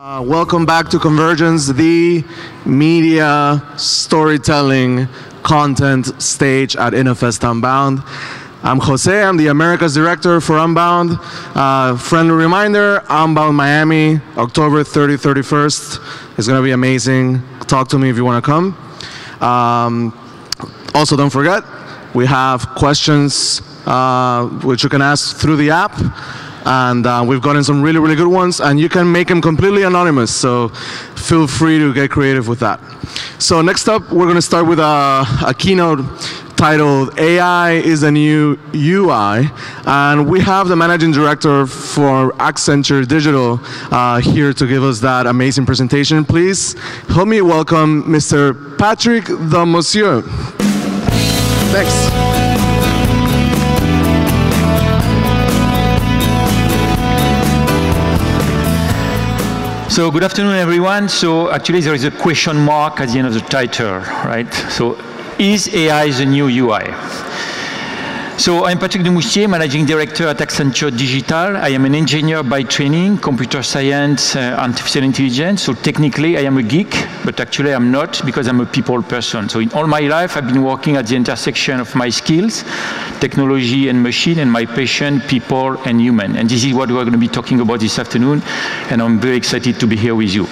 Uh, welcome back to Convergence, the media storytelling content stage at innovfest Unbound. I'm Jose, I'm the Americas Director for Unbound. Uh, friendly reminder, Unbound Miami, October 30, 31st. It's gonna be amazing. Talk to me if you wanna come. Um, also, don't forget, we have questions uh, which you can ask through the app and uh, we've gotten some really, really good ones, and you can make them completely anonymous, so feel free to get creative with that. So next up, we're gonna start with a, a keynote titled AI is a new UI, and we have the managing director for Accenture Digital uh, here to give us that amazing presentation. Please help me welcome Mr. Patrick Demoustier. Thanks. So good afternoon, everyone. So actually, there is a question mark at the end of the title, right? So is AI the new UI? So I'm Patrick Demoustier, Managing Director at Accenture Digital. I am an engineer by training, computer science, uh, artificial intelligence. So technically I am a geek, but actually I'm not because I'm a people person. So in all my life I've been working at the intersection of my skills, technology and machine, and my passion, people and human. And this is what we're going to be talking about this afternoon, and I'm very excited to be here with you.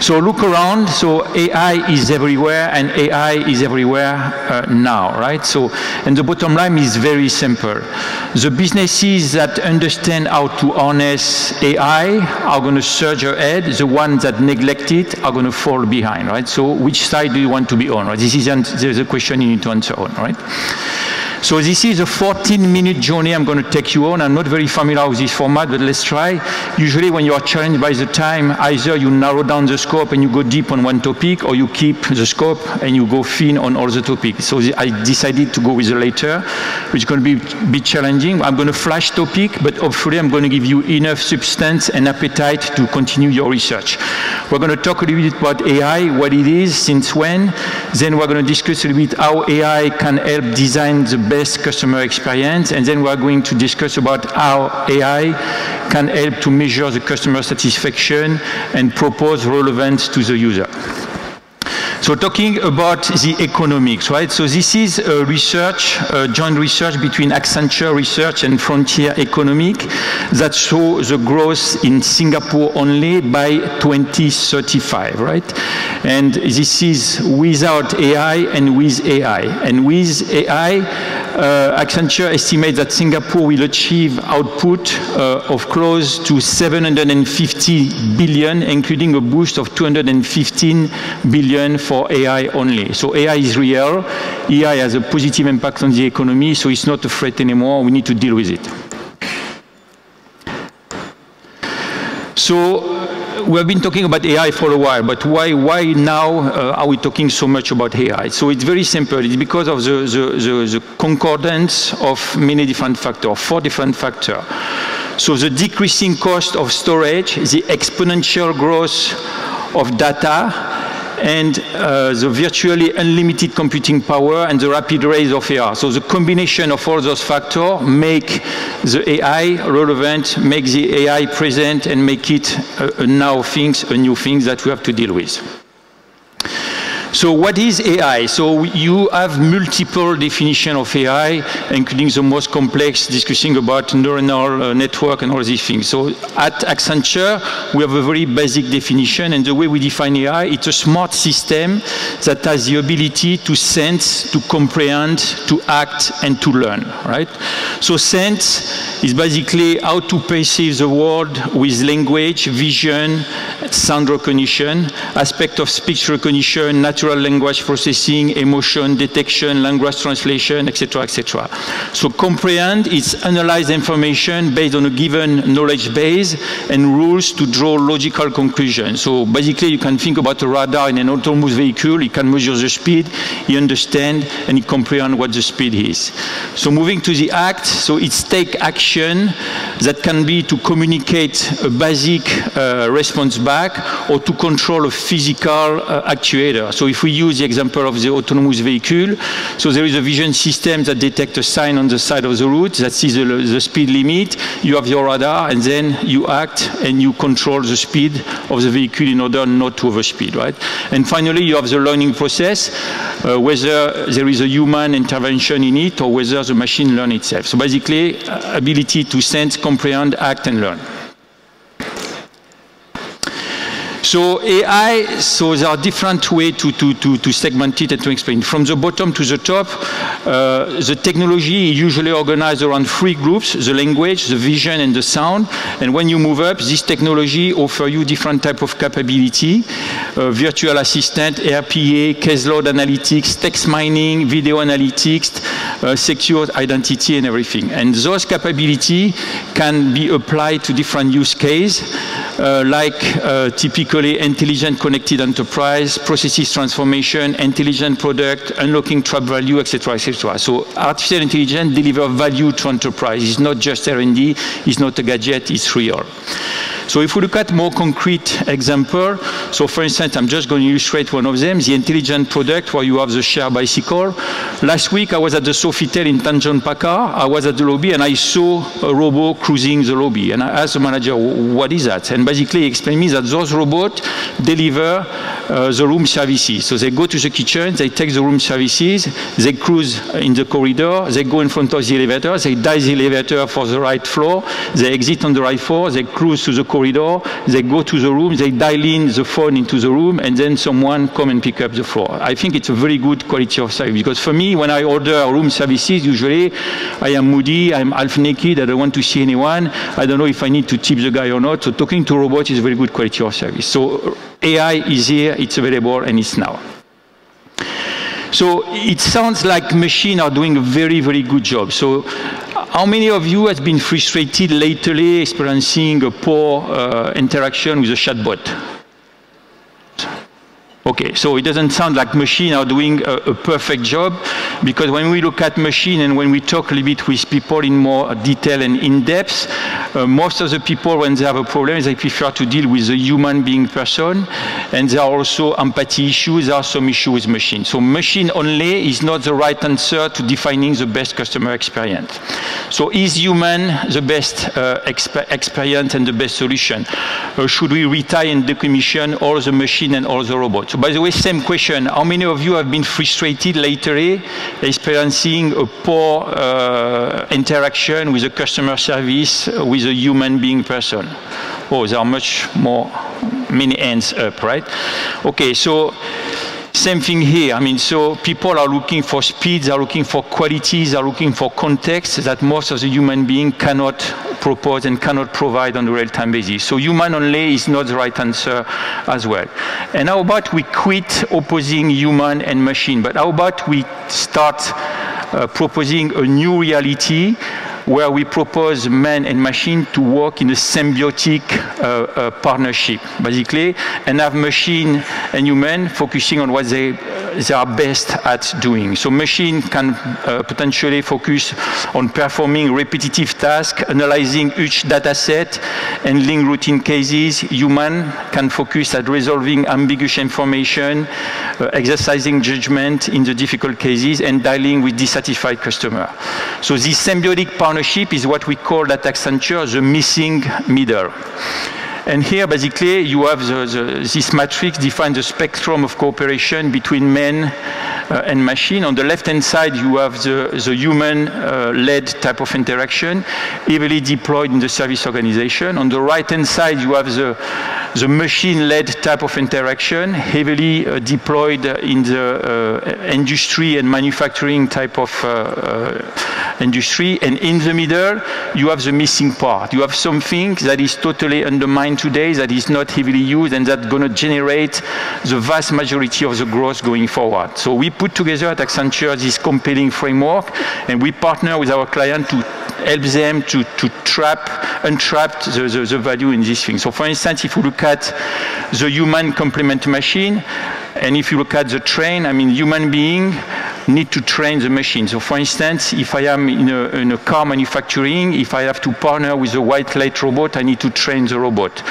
So look around, so AI is everywhere, and AI is everywhere uh, now, right? So, and the bottom line is very very simple. The businesses that understand how to harness AI are going to surge ahead. The ones that neglect it are going to fall behind, right? So which side do you want to be on, right? This isn't the question you need to answer on, right? So this is a 14-minute journey I'm going to take you on. I'm not very familiar with this format, but let's try. Usually when you are challenged by the time, either you narrow down the scope and you go deep on one topic, or you keep the scope and you go thin on all the topics. So I decided to go with the later, which is going to be a bit challenging. I'm going to flash topic, but hopefully I'm going to give you enough substance and appetite to continue your research. We're going to talk a little bit about AI, what it is, since when. Then we're going to discuss a little bit how AI can help design the best customer experience. And then we're going to discuss about how AI can help to measure the customer satisfaction and propose relevance to the user. So talking about the economics, right? So this is a research, a joint research between Accenture Research and Frontier Economic that show the growth in Singapore only by 2035, right? And this is without AI and with AI. And with AI, uh, Accenture estimates that Singapore will achieve output uh, of close to 750 billion, including a boost of 215 billion for AI only. So AI is real. AI has a positive impact on the economy, so it's not a threat anymore. We need to deal with it. So we have been talking about AI for a while, but why, why now uh, are we talking so much about AI? So it's very simple. It's because of the, the, the, the concordance of many different factors, four different factors. So the decreasing cost of storage, the exponential growth of data, and uh, the virtually unlimited computing power and the rapid rise of AI. So the combination of all those factors make the AI relevant, make the AI present, and make it a, a now things, a new thing that we have to deal with. So what is AI? So you have multiple definition of AI, including the most complex, discussing about neuronal uh, network and all these things. So at Accenture, we have a very basic definition, and the way we define AI, it's a smart system that has the ability to sense, to comprehend, to act, and to learn, right? So sense is basically how to perceive the world with language, vision, sound recognition, aspect of speech recognition, natural natural language processing, emotion detection, language translation, etc., etc. So comprehend is analyze information based on a given knowledge base and rules to draw logical conclusions. So basically, you can think about a radar in an autonomous vehicle. It can measure the speed, you understand, and you comprehend what the speed is. So moving to the act, so it's take action that can be to communicate a basic uh, response back or to control a physical uh, actuator. So if we use the example of the autonomous vehicle, so there is a vision system that detects a sign on the side of the road that sees the, the speed limit. You have your radar, and then you act and you control the speed of the vehicle in order not to overspeed, right? And finally, you have the learning process, uh, whether there is a human intervention in it or whether the machine learns itself. So basically, uh, ability to sense, comprehend, act, and learn. So AI, so there are different ways to, to, to, to, segment it and to explain. From the bottom to the top, uh, the technology is usually organized around three groups, the language, the vision, and the sound. And when you move up, this technology offer you different type of capability, uh, virtual assistant, RPA, case load analytics, text mining, video analytics, uh, secure identity, and everything. And those capability can be applied to different use cases, like uh, typical intelligent connected enterprise, processes transformation, intelligent product, unlocking trap value, etc., etc. So artificial intelligence delivers value to enterprise. It's not just R&D, it's not a gadget, it's real. So if we look at more concrete example, so for instance, I'm just going to illustrate one of them, the intelligent product where you have the share bicycle. Last week I was at the Sofitel in Tanjong Pagar. I was at the lobby and I saw a robot cruising the lobby. And I asked the manager, what is that? And basically he explained me that those robots deliver uh, the room services. So they go to the kitchen, they take the room services, they cruise in the corridor, they go in front of the elevator, they dial the elevator for the right floor, they exit on the right floor, they cruise to the corridor, they go to the room, they dial in the phone into the room, and then someone come and pick up the floor. I think it's a very good quality of service because for me, when I order room services, usually I am moody, I'm half naked, I don't want to see anyone, I don't know if I need to tip the guy or not. So talking to a robot is very good quality of service. So AI is here, it's available, and it's now. So it sounds like machines are doing a very, very good job. So how many of you has been frustrated lately experiencing a poor uh, interaction with a chatbot? Okay, so it doesn't sound like machines are doing a, a, perfect job because when we look at machine and when we talk a little bit with people in more detail and in depth, uh, most of the people when they have a problem they prefer to deal with a human being person and there are also empathy issues, there are some issues with machine. So machine only is not the right answer to defining the best customer experience. So is human the best uh, exp experience and the best solution? Or should we retire and decommission all the machine and all the robots? So by the way, same question. How many of you have been frustrated lately experiencing a poor uh, interaction with a customer service with a human being person? Oh, there are much more, many hands up, right? Okay, so same thing here. I mean, so people are looking for speed, they're looking for qualities, they're looking for context that most of the human being cannot propose and cannot provide on a real-time basis. So human only is not the right answer as well. And how about we quit opposing human and machine, but how about we start uh, proposing a new reality where we propose man and machine to work in a symbiotic uh, uh, partnership, basically, and have machine and human focusing on what they, they are best at doing. So machine can uh, potentially focus on performing repetitive tasks, analyzing each data set, handling routine cases. Human can focus at resolving ambiguous information, uh, exercising judgment in the difficult cases, and dealing with dissatisfied customer. So this symbiotic partnership partnership is what we call at Accenture the missing middle. And here, basically, you have the, the, this matrix defines the spectrum of cooperation between men uh, and machine. On the left-hand side, you have the, the human-led uh, type of interaction, heavily deployed in the service organization. On the right-hand side, you have the, the machine-led type of interaction, heavily uh, deployed in the uh, industry and manufacturing type of uh, uh, industry. And in the middle, you have the missing part. You have something that is totally undermined today, that is not heavily used, and that's going to generate the vast majority of the growth going forward. So we put together at Accenture this compelling framework, and we partner with our client to help them to, to trap, untrap the, the, the value in this thing. So for instance, if you look at the human complement machine, and if you look at the train, I mean, human being need to train the machine. So for instance, if I am in a, in a car manufacturing, if I have to partner with a white light robot, I need to train the robot.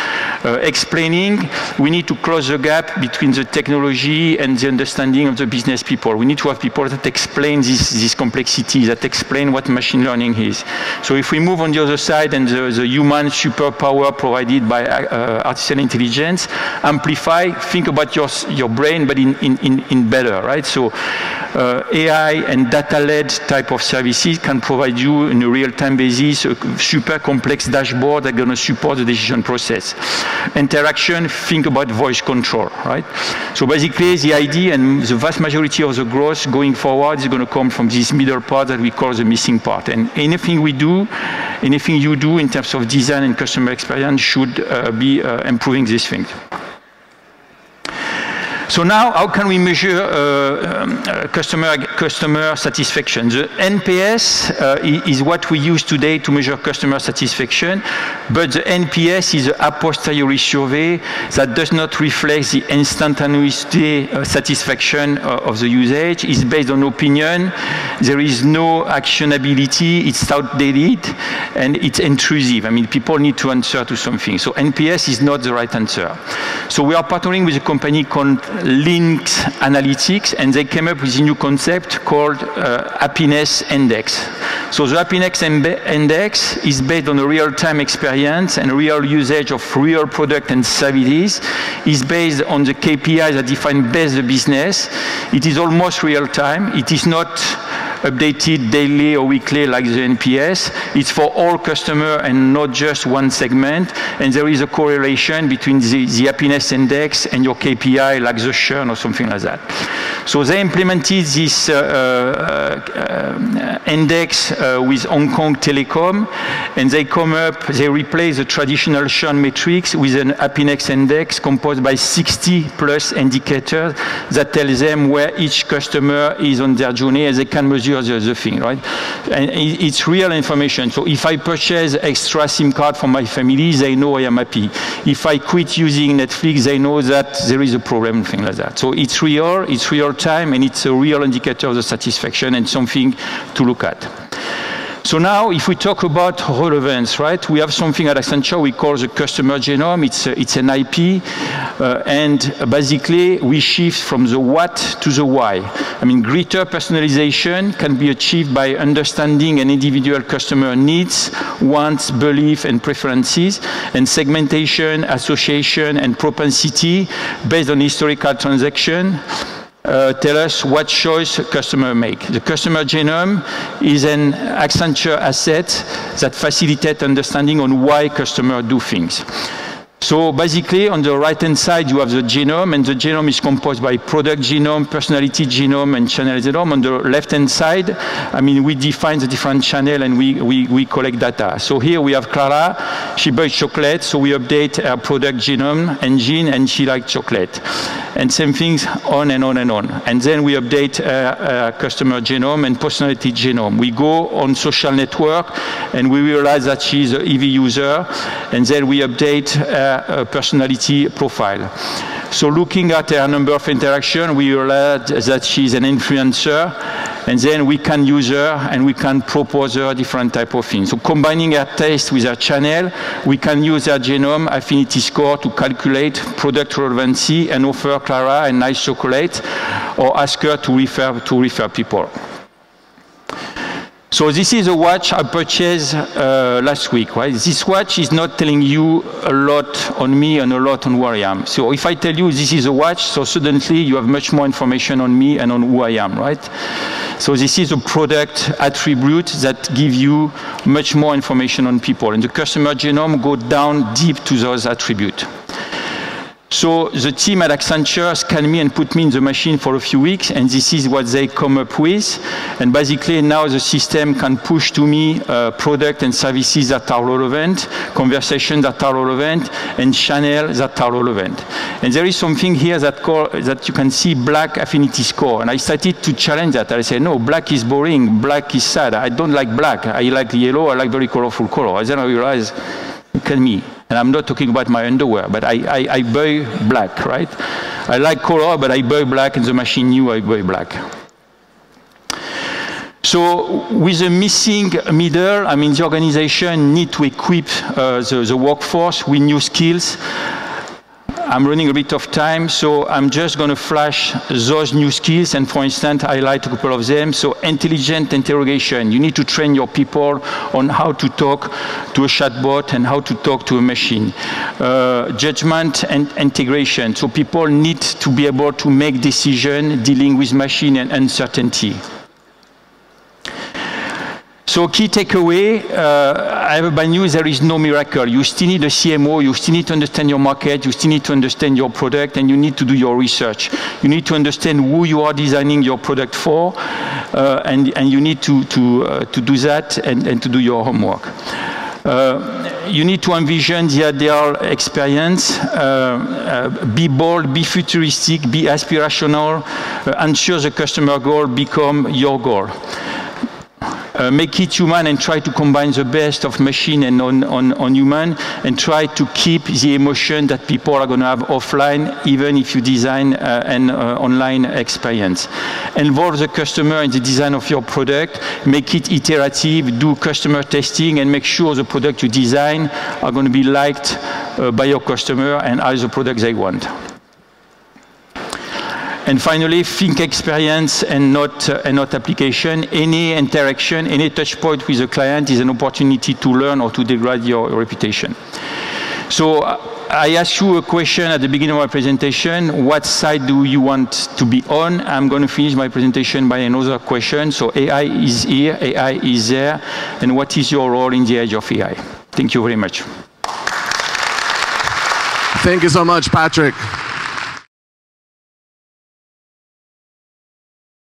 Uh, explaining, we need to close the gap between the technology and the understanding of the business people. We need to have people that explain this, this complexity, that explain what machine learning is. So if we move on the other side and the, the human superpower provided by uh, artificial intelligence, amplify, think about your, your brain, but in, in, in better, right? So uh, AI and data-led type of services can provide you in a real-time basis a super complex dashboard that's going to support the decision process. Interaction, think about voice control, right? So basically the idea and the vast majority of the growth going forward is going to come from this middle part that we call the missing part. And anything we do, anything you do in terms of design and customer experience should uh, be uh, improving these things. So now, how can we measure uh, um, uh, customer, customer satisfaction? The NPS uh, is what we use today to measure customer satisfaction, but the NPS is a posteriori survey that does not reflect the instantaneous uh, satisfaction uh, of the usage. It's based on opinion. There is no actionability. It's outdated, and it's intrusive. I mean, people need to answer to something. So NPS is not the right answer. So we are partnering with a company called Lynx Analytics, and they came up with a new concept called uh, Happiness Index. So the Happiness Index is based on a real-time experience and real usage of real product and services. It's based on the KPIs that define best the business. It is almost real-time. It is not updated daily or weekly like the NPS. It's for all customer and not just one segment. And there is a correlation between the, the happiness index and your KPI like the churn or something like that. So they implemented this uh, uh, uh, index with Hong Kong Telecom and they come up, they replace the traditional churn matrix with an happiness index composed by 60 plus indicators that tell them where each customer is on their journey and they can measure the, the thing, right? And it's real information. So if I purchase extra SIM card for my family, they know I am happy. If I quit using Netflix, they know that there is a problem, thing like that. So it's real, it's real time, and it's a real indicator of the satisfaction and something to look at. So now, if we talk about relevance, right, we have something at Accenture we call the customer genome. It's, a, it's an IP, uh, and basically we shift from the what to the why. I mean, greater personalization can be achieved by understanding an individual customer needs, wants, beliefs, and preferences, and segmentation, association, and propensity based on historical transaction uh, tell us what choice customer make. The customer genome is an Accenture asset that facilitates understanding on why customer do things. So basically, on the right-hand side, you have the genome, and the genome is composed by product genome, personality genome, and channel genome. On the left-hand side, I mean, we define the different channel and we, we, we collect data. So here we have Clara. She buys chocolate, so we update her product genome engine, and she likes chocolate. And same things on and on and on. And then we update uh, customer genome and personality genome. We go on social network, and we realize that she's an EV user, and then we update uh, personality profile. So looking at her number of interaction, we realized that she's an influencer, and then we can use her and we can propose her different type of things. So combining her taste with her channel, we can use her genome affinity score to calculate product relevancy and offer Clara a nice chocolate or ask her to refer, to refer people. So this is a watch I purchased uh, last week, right? This watch is not telling you a lot on me and a lot on where I am. So if I tell you this is a watch, so suddenly you have much more information on me and on who I am, right? So this is a product attribute that give you much more information on people. And the customer genome go down deep to those attributes. So the team at Accenture scanned me and put me in the machine for a few weeks, and this is what they come up with. And basically now the system can push to me uh, product and services that are relevant, conversations that are relevant, and channels that are relevant. And there is something here that, call, that you can see black affinity score. And I started to challenge that. I said, no, black is boring, black is sad. I don't like black. I like yellow, I like very colorful color. And then I realized, look at me. And I'm not talking about my underwear, but I, I, I buy black, right? I like color, but I buy black, and the machine knew I buy black. So with the missing middle, I mean, the organization need to equip uh, the, the workforce with new skills I'm running a bit of time, so I'm just going to flash those new skills and, for instance, highlight a couple of them. So intelligent interrogation. You need to train your people on how to talk to a chatbot and how to talk to a machine. Uh, judgment and integration. So people need to be able to make decisions dealing with machine and uncertainty. So key takeaway, uh, bad news, there is no miracle. You still need a CMO, you still need to understand your market, you still need to understand your product, and you need to do your research. You need to understand who you are designing your product for, uh, and, and you need to, to, uh, to do that and, and to do your homework. Uh, you need to envision the ideal experience, uh, uh, be bold, be futuristic, be aspirational, uh, ensure the customer goal become your goal uh, make it human and try to combine the best of machine and on, on, on human and try to keep the emotion that people are going to have offline even if you design uh, an uh, online experience. Involve the customer in the design of your product, make it iterative, do customer testing and make sure the product you design are going to be liked uh, by your customer and are the products they want. And finally, think experience and not, uh, and not application. Any interaction, any touch point with a client is an opportunity to learn or to degrade your reputation. So uh, I asked you a question at the beginning of my presentation. What side do you want to be on? I'm going to finish my presentation by another question. So AI is here, AI is there, and what is your role in the age of AI? Thank you very much. Thank you so much, Patrick.